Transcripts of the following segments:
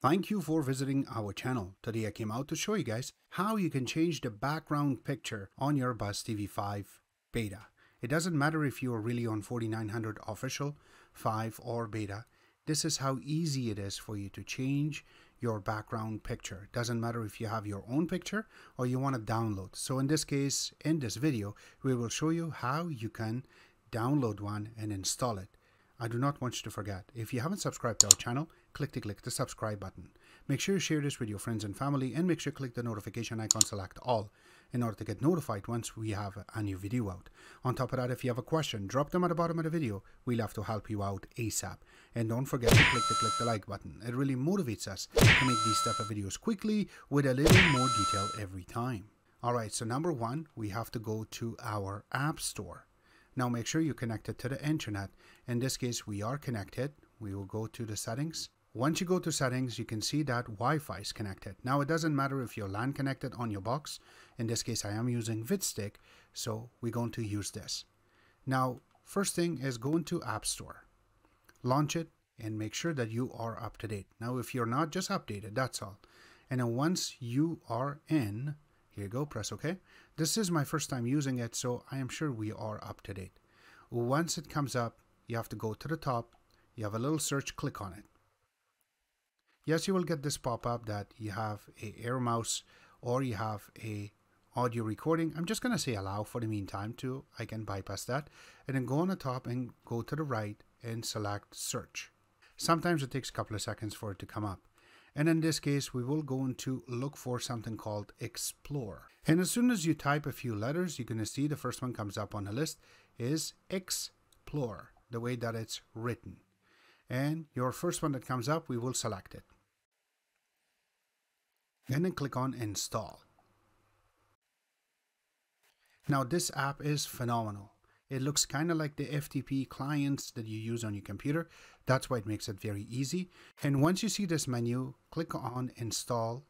Thank you for visiting our channel. Today I came out to show you guys how you can change the background picture on your Buzz TV 5 beta. It doesn't matter if you are really on 4900 official, 5 or beta. This is how easy it is for you to change your background picture. It doesn't matter if you have your own picture or you want to download. So in this case, in this video, we will show you how you can download one and install it. I do not want you to forget, if you haven't subscribed to our channel, click to click the subscribe button. Make sure you share this with your friends and family and make sure you click the notification icon select all in order to get notified once we have a new video out. On top of that, if you have a question, drop them at the bottom of the video. We'll have to help you out ASAP. And don't forget to click to click the like button. It really motivates us to make these type of videos quickly with a little more detail every time. Alright, so number one, we have to go to our App Store. Now make sure you're connected to the internet. In this case, we are connected. We will go to the settings. Once you go to settings, you can see that Wi-Fi is connected. Now it doesn't matter if you're LAN connected on your box. In this case, I am using VidStick, so we're going to use this. Now, first thing is go into App Store. Launch it and make sure that you are up to date. Now, if you're not, just update it, that's all. And then once you are in, here you go, press OK. This is my first time using it, so I am sure we are up to date. Once it comes up, you have to go to the top, you have a little search, click on it. Yes, you will get this pop-up that you have a air mouse or you have a audio recording. I'm just going to say allow for the meantime too. I can bypass that and then go on the top and go to the right and select search. Sometimes it takes a couple of seconds for it to come up. And in this case, we will go into look for something called explore. And as soon as you type a few letters, you're going to see the first one comes up on the list is explore, the way that it's written. And your first one that comes up, we will select it. And then click on install. Now this app is phenomenal. It looks kind of like the FTP clients that you use on your computer. That's why it makes it very easy. And once you see this menu, click on install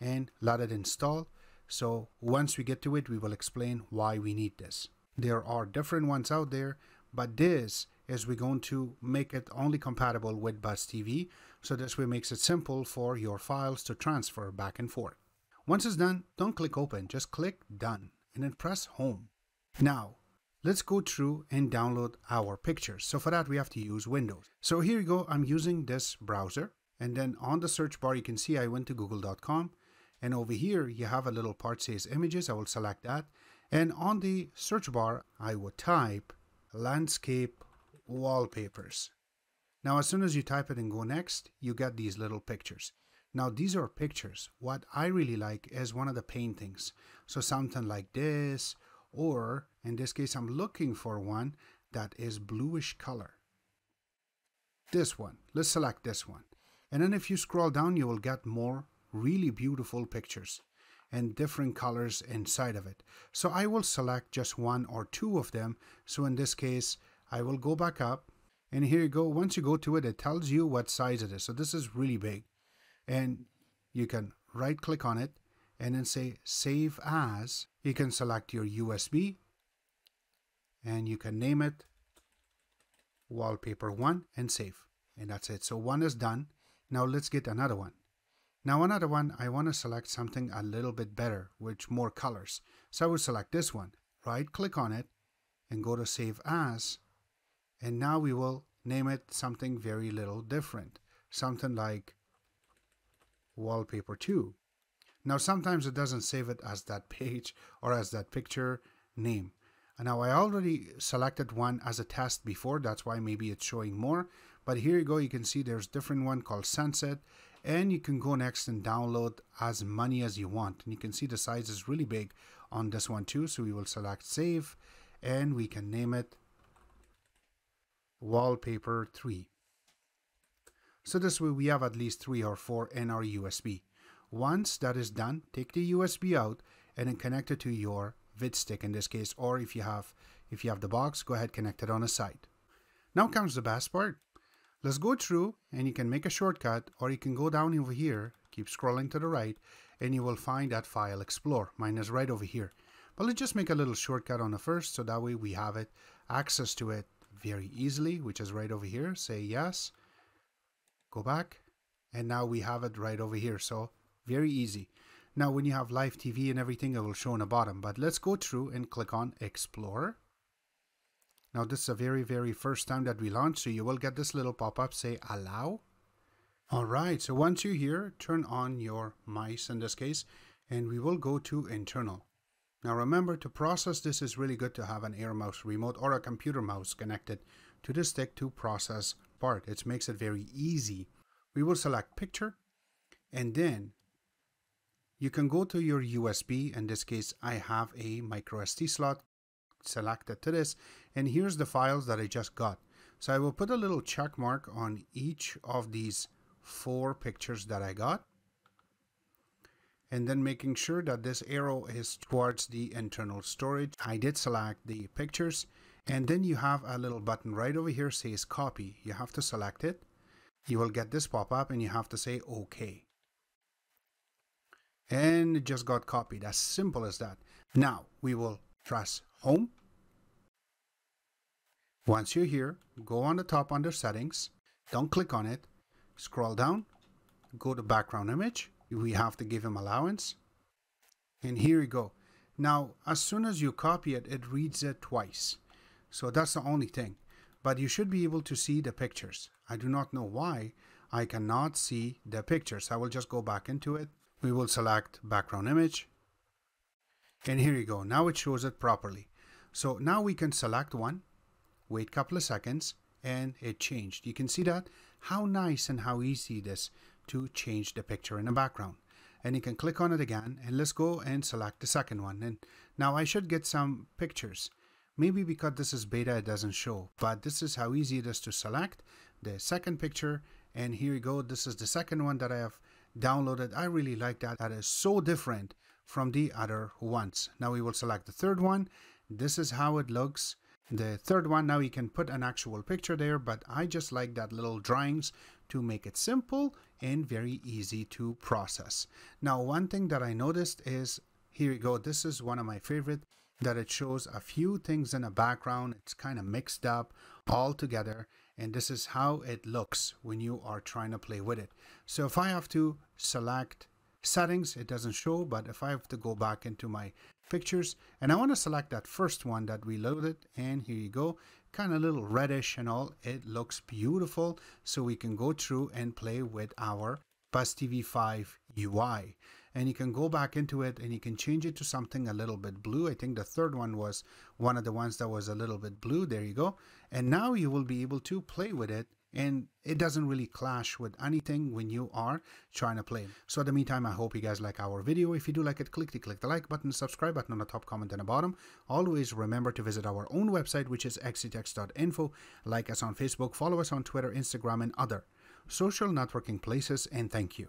and let it install. So once we get to it, we will explain why we need this. There are different ones out there, but this is we're going to make it only compatible with Buzz TV. So this way makes it simple for your files to transfer back and forth. Once it's done, don't click open, just click done and then press home. Now, Let's go through and download our pictures. So for that, we have to use Windows. So here you go. I'm using this browser. And then on the search bar, you can see I went to google.com. And over here, you have a little part says images. I will select that. And on the search bar, I will type landscape wallpapers. Now, as soon as you type it and go next, you get these little pictures. Now, these are pictures. What I really like is one of the paintings. So something like this, or in this case, I'm looking for one that is bluish color. This one, let's select this one. And then if you scroll down, you will get more really beautiful pictures and different colors inside of it. So I will select just one or two of them. So in this case, I will go back up and here you go. Once you go to it, it tells you what size it is. So this is really big and you can right click on it and then say save as. You can select your USB and you can name it wallpaper 1 and save. And that's it. So one is done. Now let's get another one. Now another one, I want to select something a little bit better with more colors. So I will select this one, right click on it and go to save as. And now we will name it something very little different. Something like wallpaper 2. Now sometimes it doesn't save it as that page or as that picture name. And now I already selected one as a test before, that's why maybe it's showing more. But here you go, you can see there's different one called Sunset and you can go next and download as many as you want. And you can see the size is really big on this one too. So we will select save and we can name it wallpaper 3. So this way we have at least three or four in our USB. Once that is done, take the USB out and then connect it to your VidStick in this case, or if you have if you have the box, go ahead connect it on a site. Now comes the best part. Let's go through and you can make a shortcut or you can go down over here, keep scrolling to the right, and you will find that file explore. Mine is right over here. But let's just make a little shortcut on the first so that way we have it access to it very easily, which is right over here. Say yes, go back, and now we have it right over here. So very easy. Now when you have live TV and everything, it will show on the bottom. But let's go through and click on Explorer. Now this is a very, very first time that we launch, so you will get this little pop-up say allow. Alright, so once you're here, turn on your mice in this case, and we will go to internal. Now remember to process this is really good to have an air mouse remote or a computer mouse connected to the stick to process part. It makes it very easy. We will select picture and then you can go to your USB. In this case, I have a micro SD slot selected to this and here's the files that I just got. So I will put a little check mark on each of these four pictures that I got and then making sure that this arrow is towards the internal storage. I did select the pictures and then you have a little button right over here says copy. You have to select it. You will get this pop up and you have to say OK. And it just got copied. As simple as that. Now we will press home. Once you're here, go on the top under settings. Don't click on it. Scroll down. Go to background image we have to give him allowance. And here you go. Now, as soon as you copy it, it reads it twice. So that's the only thing. But you should be able to see the pictures. I do not know why I cannot see the pictures. I will just go back into it. We will select background image. And here you go. Now it shows it properly. So now we can select one, wait a couple of seconds, and it changed. You can see that? How nice and how easy it is to change the picture in the background. And you can click on it again and let's go and select the second one. And now I should get some pictures. Maybe because this is beta it doesn't show, but this is how easy it is to select the second picture. And here you go. This is the second one that I have downloaded. I really like that. That is so different from the other ones. Now we will select the third one. This is how it looks. The third one, now you can put an actual picture there, but I just like that little drawings to make it simple and very easy to process. Now, one thing that I noticed is, here you go, this is one of my favorite, that it shows a few things in the background. It's kind of mixed up all together. And this is how it looks when you are trying to play with it. So if I have to select settings, it doesn't show, but if I have to go back into my pictures and I want to select that first one that we loaded and here you go. Kind of little reddish and all it looks beautiful so we can go through and play with our Buzz TV 5 UI and you can go back into it and you can change it to something a little bit blue. I think the third one was one of the ones that was a little bit blue. There you go. And now you will be able to play with it and it doesn't really clash with anything when you are trying to play. So in the meantime, I hope you guys like our video. If you do like it, click the click the like button, subscribe button on the top comment in the bottom. Always remember to visit our own website, which is xctechs.info. Like us on Facebook, follow us on Twitter, Instagram, and other social networking places, and thank you.